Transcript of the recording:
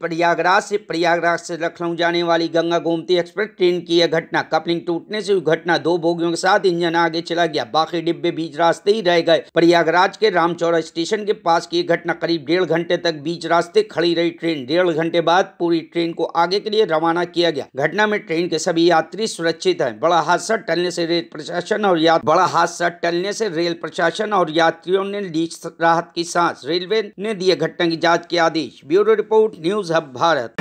प्रयागराज से प्रयागराज से लखनऊ जाने वाली गंगा गोमती एक्सप्रेस ट्रेन की यह घटना, कपलिंग टूटने से घटना, दो बोगियों के साथ इंजन आगे चला गया, बाकी डिब्बे बीच रास्ते ही रह गए। प्रयागराज के रामचौरा स्टेशन के पास की घटना करीब डेढ़ घंटे तक बीच रास्ते खड़ी रही ट्रेन। डेढ़ घंटे बाद पूरी ट्रेन को आगे के लिए रवाना किया गया। घटना में ट्रेन के सभी यात्री सुरक्षित है। बड़ा हादसा टलने से रेल प्रशासन और बड़ा हादसा टलने से रेल प्रशासन और यात्रियों ने ली राहत की सांस। रेलवे ने दिए घटना की जाँच के आदेश। Bureau report, news hub Bharat.